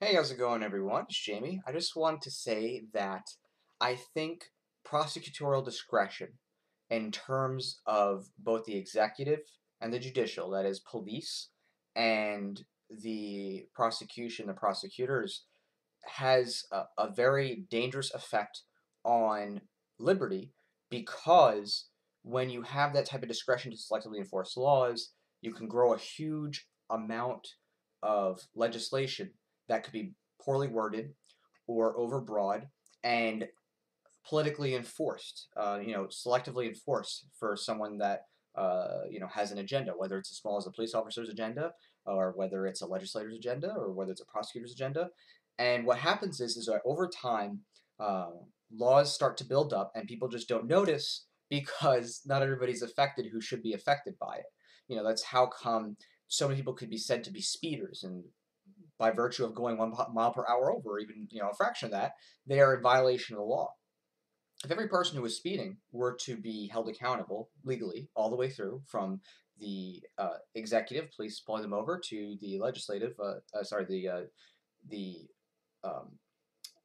Hey, how's it going, everyone? It's Jamie. I just wanted to say that I think prosecutorial discretion, in terms of both the executive and the judicial, that is, police and the prosecution, the prosecutors, has a, a very dangerous effect on liberty because when you have that type of discretion to selectively enforce laws, you can grow a huge amount of legislation that could be poorly worded or overbroad and politically enforced, uh, you know, selectively enforced for someone that uh, you know has an agenda, whether it's as small as a police officer's agenda, or whether it's a legislator's agenda, or whether it's a prosecutor's agenda. And what happens is, is that over time, uh, laws start to build up, and people just don't notice because not everybody's affected who should be affected by it. You know, that's how come so many people could be said to be speeders, and by virtue of going one mile per hour over, even you know a fraction of that, they are in violation of the law. If every person who is speeding were to be held accountable legally all the way through, from the uh, executive, police pulling them over, to the legislative, uh, uh, sorry, the uh, the um,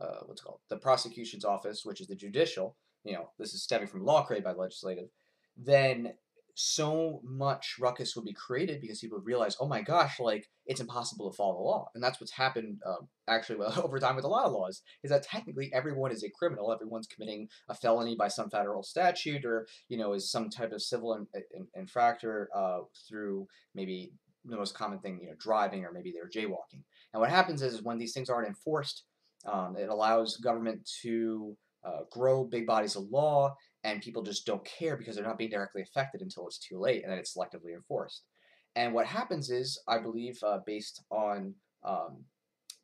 uh, what's called the prosecution's office, which is the judicial. You know, this is stemming from law created by the legislative. Then so much ruckus would be created because people would realize, oh my gosh, like it's impossible to follow the law, and that's what's happened um, actually over time with a lot of laws. Is that technically everyone is a criminal, everyone's committing a felony by some federal statute, or you know is some type of civil in, in, infractor uh, through maybe the most common thing, you know, driving, or maybe they're jaywalking. And what happens is, is when these things aren't enforced, um, it allows government to uh, grow big bodies of law and people just don't care because they're not being directly affected until it's too late, and then it's selectively enforced. And what happens is, I believe, uh, based on um,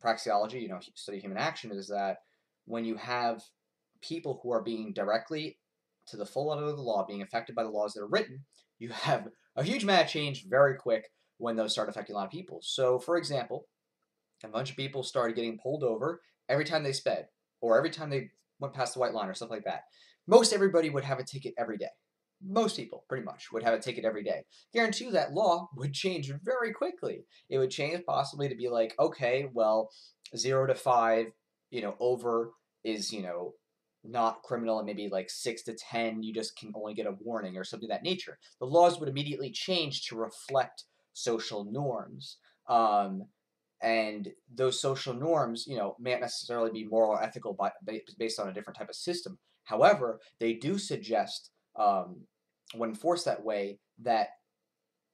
praxeology, you know, study human action, is that when you have people who are being directly to the full letter of the law being affected by the laws that are written, you have a huge amount of change very quick when those start affecting a lot of people. So, for example, a bunch of people started getting pulled over every time they sped, or every time they went past the white line, or stuff like that most everybody would have a ticket every day. Most people, pretty much, would have a ticket every day. Guarantee you that law would change very quickly. It would change possibly to be like, okay, well, zero to five, you know, over is, you know, not criminal and maybe like six to ten you just can only get a warning or something of that nature the laws would immediately change to reflect social norms um, and those social norms you know may not necessarily be moral or ethical but based on a different type of system However, they do suggest, um, when forced that way, that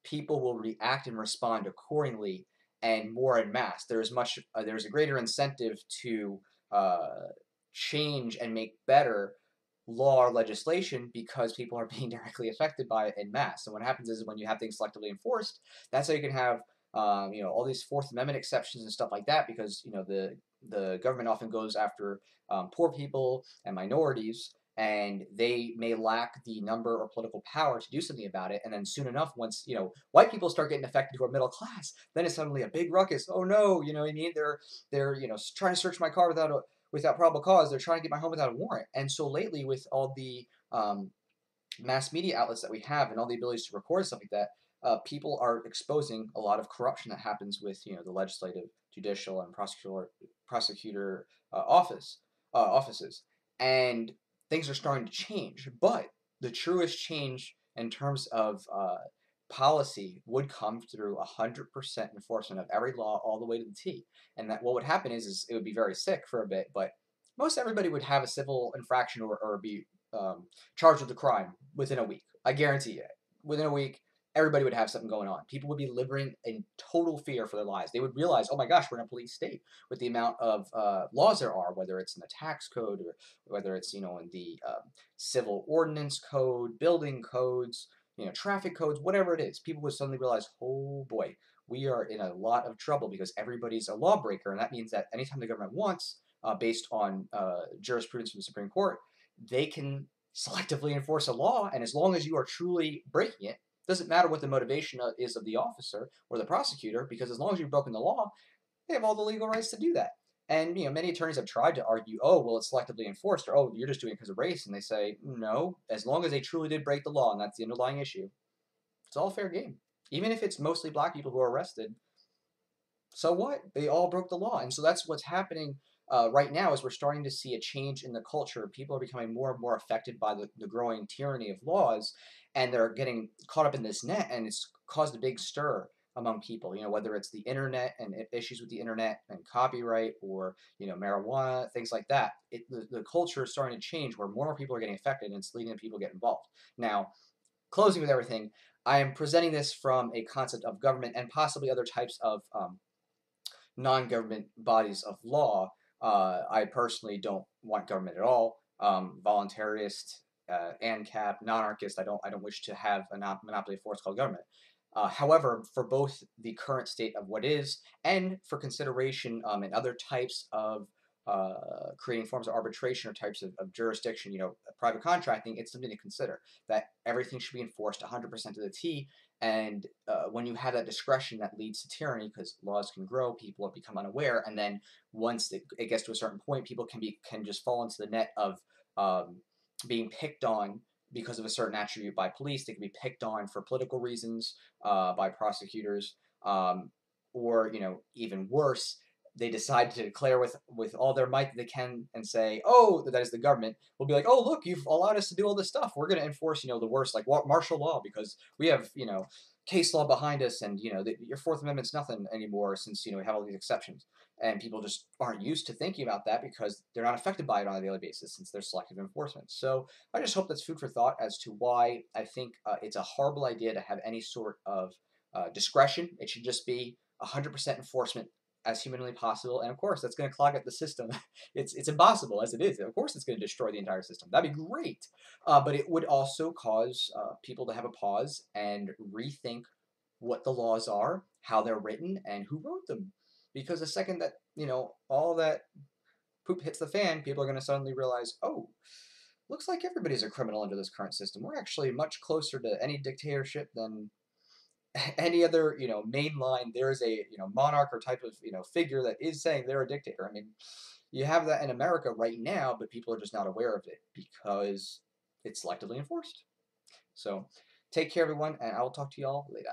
people will react and respond accordingly and more in mass. There's much, uh, there's a greater incentive to uh, change and make better law or legislation because people are being directly affected by it in mass. And what happens is when you have things selectively enforced, that's how you can have um, you know all these Fourth Amendment exceptions and stuff like that because you know the the government often goes after um, poor people and minorities, and they may lack the number or political power to do something about it. And then soon enough, once you know white people start getting affected who are middle class, then it's suddenly a big ruckus. Oh no, you know what I mean? They're they're you know trying to search my car without a without probable cause. They're trying to get my home without a warrant. And so lately, with all the um, mass media outlets that we have and all the abilities to record stuff like that, uh, people are exposing a lot of corruption that happens with you know the legislative, judicial, and prosecutor prosecutor uh, office uh, offices, and things are starting to change. But the truest change in terms of uh, policy would come through 100% enforcement of every law all the way to the T. And that what would happen is, is it would be very sick for a bit, but most everybody would have a civil infraction or, or be um, charged with a crime within a week. I guarantee you. Within a week, everybody would have something going on. People would be living in total fear for their lives. They would realize, oh my gosh, we're in a police state with the amount of uh, laws there are, whether it's in the tax code or whether it's you know in the um, civil ordinance code, building codes, you know, traffic codes, whatever it is. People would suddenly realize, oh boy, we are in a lot of trouble because everybody's a lawbreaker, and that means that anytime the government wants, uh, based on uh, jurisprudence from the Supreme Court, they can selectively enforce a law, and as long as you are truly breaking it, doesn't matter what the motivation is of the officer or the prosecutor, because as long as you've broken the law, they have all the legal rights to do that. And you know, many attorneys have tried to argue, oh, well, it's selectively enforced, or oh, you're just doing it because of race. And they say, no, as long as they truly did break the law, and that's the underlying issue, it's all fair game. Even if it's mostly black people who are arrested, so what? They all broke the law, and so that's what's happening uh, right now. Is we're starting to see a change in the culture. People are becoming more and more affected by the, the growing tyranny of laws, and they're getting caught up in this net, and it's caused a big stir among people. You know, whether it's the internet and issues with the internet and copyright, or you know, marijuana, things like that. It, the, the culture is starting to change, where more and more people are getting affected, and it's leading to people get involved. Now, closing with everything, I am presenting this from a concept of government and possibly other types of um, non-government bodies of law. Uh, I personally don't want government at all. Um, voluntarist, uh, ANCAP, non-anarchist. I don't. I don't wish to have a monopoly of force called government. Uh, however, for both the current state of what is and for consideration um, in other types of uh, creating forms of arbitration or types of, of, jurisdiction, you know, private contracting, it's something to consider that everything should be enforced 100% to the T. And uh, when you have that discretion, that leads to tyranny because laws can grow, people become unaware, and then once it, it, gets to a certain point, people can be can just fall into the net of um, being picked on because of a certain attribute by police. They can be picked on for political reasons uh, by prosecutors, um, or you know, even worse, they decide to declare with with all their might that they can and say, "Oh, that is the government." Will be like, "Oh, look, you've allowed us to do all this stuff. We're going to enforce, you know, the worst, like martial law, because we have, you know, case law behind us, and you know, the, your Fourth Amendment's nothing anymore since you know we have all these exceptions." And people just aren't used to thinking about that because they're not affected by it on a daily basis since there's selective enforcement. So I just hope that's food for thought as to why I think uh, it's a horrible idea to have any sort of uh, discretion. It should just be 100% enforcement as humanly possible. And of course, that's going to clog up the system. it's it's impossible as it is. Of course, it's going to destroy the entire system. That'd be great, uh, but it would also cause uh, people to have a pause and rethink what the laws are, how they're written, and who wrote them. Because the second that you know all that poop hits the fan, people are going to suddenly realize, oh. Looks like everybody's a criminal under this current system. We're actually much closer to any dictatorship than any other you know mainline there is a you know monarch or type of you know figure that is saying they're a dictator. I mean you have that in america right now but people are just not aware of it because it's selectively enforced. So take care everyone and i will talk to y'all later